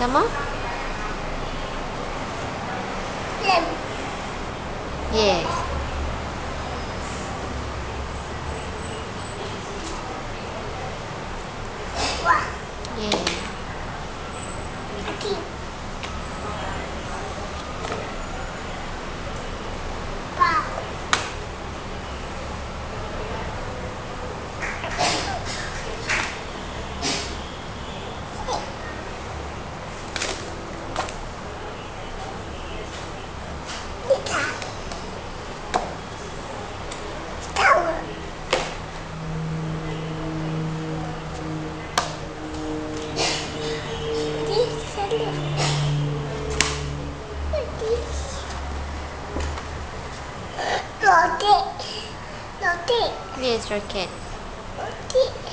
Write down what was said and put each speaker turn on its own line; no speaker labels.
Some more? Yes.
Kita. Tower. Di sana. Di. Roti. Roti.
Rocket.